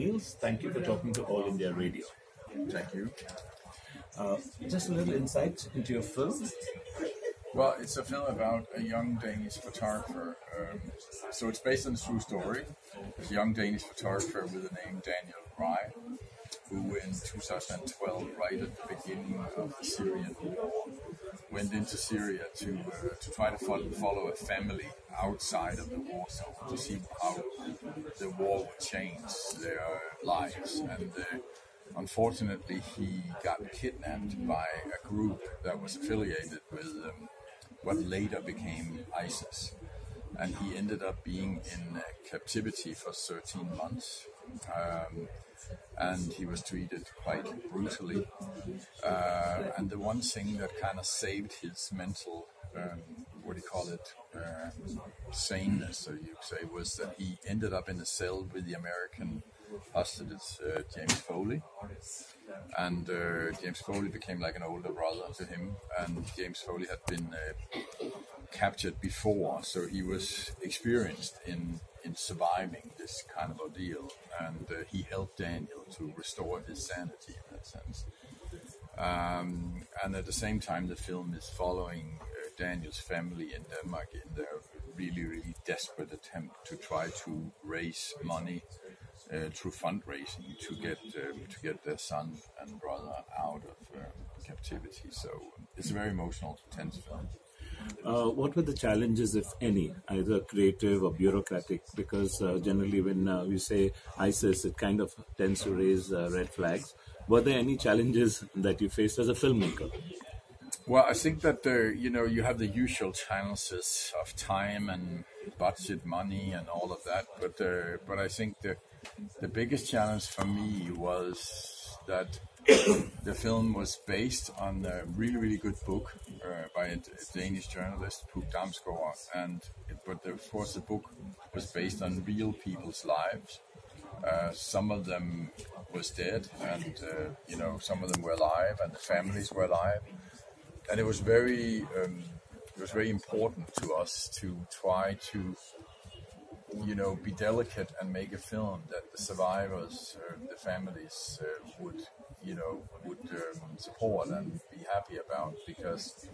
Niels, thank you for talking to All India Radio. Thank you. Uh, just a little insight into your film. Well, it's a film about a young Danish photographer. Um, so it's based on a true story. There's a young Danish photographer with the name Daniel Rye, who in 2012, right at the beginning of the Syrian war, went into Syria to uh, to try to follow, follow a family outside of the war zone to see how the war would change their lives. And uh, unfortunately, he got kidnapped by a group that was affiliated with um, what later became ISIS. And he ended up being in uh, captivity for 13 months. Um, and he was treated quite brutally. Uh, and the one thing that kind of saved his mental, um, what do you call it, uh, saneness, so you say, was that he ended up in a cell with the American hostage, uh, James Foley. And uh, James Foley became like an older brother to him, and James Foley had been uh, captured before, so he was experienced in in surviving this kind of ordeal, and uh, he helped Daniel to restore his sanity in that sense. Um, and at the same time, the film is following uh, Daniel's family in Denmark in their really, really desperate attempt to try to raise money uh, through fundraising to get um, to get their son and brother out of um, captivity. So it's a very emotional, tense film. Uh, what were the challenges, if any, either creative or bureaucratic? Because uh, generally, when uh, we say ISIS, it kind of tends to raise uh, red flags. Were there any challenges that you faced as a filmmaker? Well, I think that uh, you know you have the usual challenges of time and budget, money, and all of that. But uh, but I think the the biggest challenge for me was that the film was based on a really, really good book uh, by a, Danish journalist, Puk Damsgaard, and but of course the book was based on real people's lives. Uh, some of them was dead, and uh, you know some of them were alive, and the families were alive, and it was very um, it was very important to us to try to you know be delicate and make a film that the survivors, uh, the families uh, would you know would um, support and be happy about because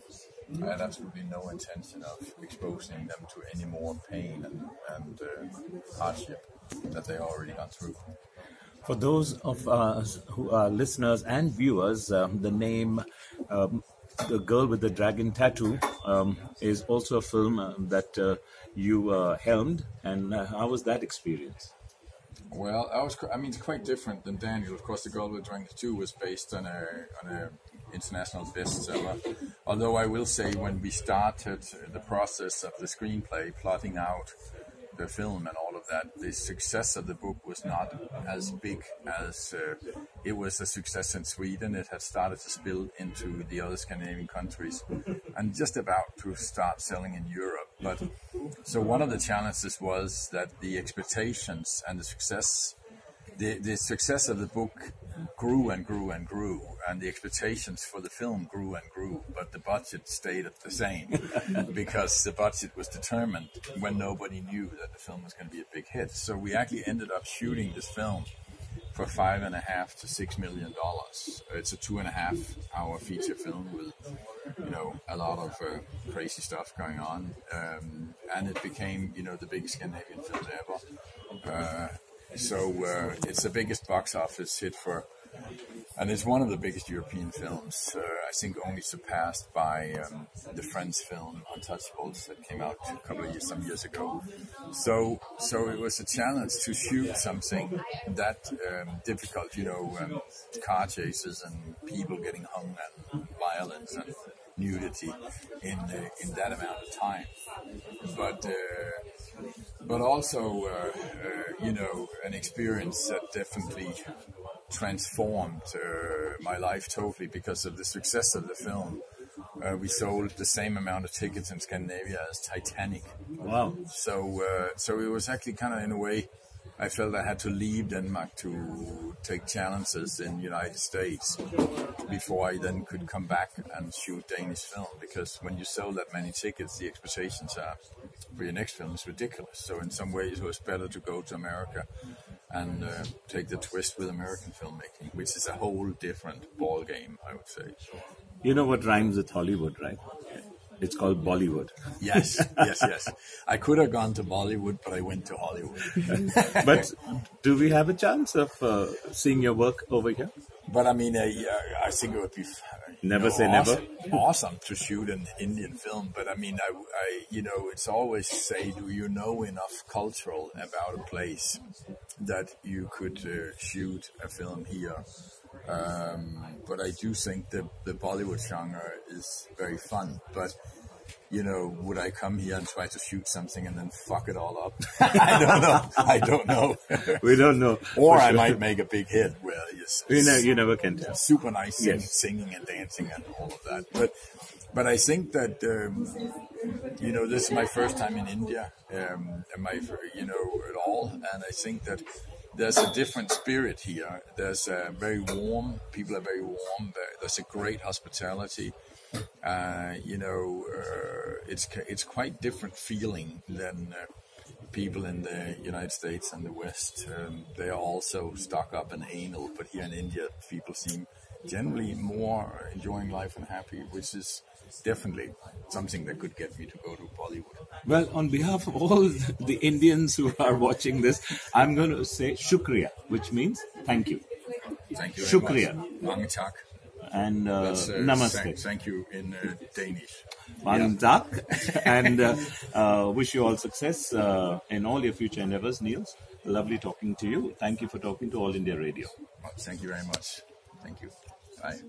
I had absolutely no intention of exposing them to any more pain and, and uh, hardship that they already gone through. For those of us who are listeners and viewers, um, the name um, "The Girl with the Dragon Tattoo" um, is also a film uh, that uh, you uh, helmed, and uh, how was that experience? Well, I was. I mean, it's quite different than Daniel. Of course, the Girl with Dragon Tattoo was based on a on a international bestseller. Although I will say, when we started the process of the screenplay, plotting out the film and all of that, the success of the book was not as big as uh, it was a success in Sweden. It had started to spill into the other Scandinavian countries and just about to start selling in Europe. But so one of the challenges was that the expectations and the success, the, the success of the book grew and grew and grew, and the expectations for the film grew and grew, but the budget stayed at the same because the budget was determined when nobody knew that the film was going to be a big hit. So we actually ended up shooting this film for five and a half to six million dollars. It's a two and a half hour feature film with, you know, a lot of uh, crazy stuff going on, um, and it became, you know, the biggest Scandinavian film ever. Uh, so uh, it's the biggest box office hit for, and it's one of the biggest European films. Uh, I think only surpassed by um, the French film Untouchables that came out a couple of years, some years ago. So, so it was a challenge to shoot something that um, difficult. You know, um, car chases and people getting hung and violence and nudity in uh, in that amount of time. But uh, but also, uh, uh, you know, an experience that definitely transformed uh, my life totally because of the success of the film. Uh, we sold the same amount of tickets in Scandinavia as Titanic. Wow! So, uh, so it was actually kind of in a way, I felt I had to leave Denmark to take challenges in the United States before I then could come back and shoot Danish film. Because when you sell that many tickets, the expectations are for your next film is ridiculous. So in some ways, it was better to go to America and uh, take the twist with American filmmaking, which is a whole different ball game, I would say. You know what rhymes with Hollywood, right? It's called Bollywood. Yes, yes, yes. I could have gone to Bollywood, but I went to Hollywood. but do we have a chance of uh, seeing your work over here? But I mean, uh, yeah, I think it would be never know, say awesome, never. awesome to shoot an Indian film. But I mean, I, I, you know, it's always say, do you know enough cultural about a place that you could uh, shoot a film here? Um, but I do think the the Bollywood genre is very fun. But you know, would I come here and try to shoot something and then fuck it all up? I don't know. I don't know. we don't know. Or I might make a big hit where you know, you never can tell. Super nice Yes. singing and dancing and all of that. But but I think that um, you know this is my first time in India, um, and my you know at all, and I think that there's a different spirit here. There's a very warm. People are very warm. There's a great hospitality. Uh, you know, uh, it's it's quite different feeling than uh, people in the United States and the West. Um, they are also stuck up and anal, but here in India, people seem generally more enjoying life and happy, which is definitely something that could get me to go to Bollywood. Well, on behalf of all the Indians who are watching this, I'm going to say shukriya, which means thank you. Thank you. Shukriya. Much. Mange tak. And uh, namaste. Thank, thank you in uh, Danish. One duck, and uh, uh, wish you all success uh, in all your future endeavors, Niels. Lovely talking to you. Thank you for talking to All India Radio. Thank you very much. Thank you. Bye.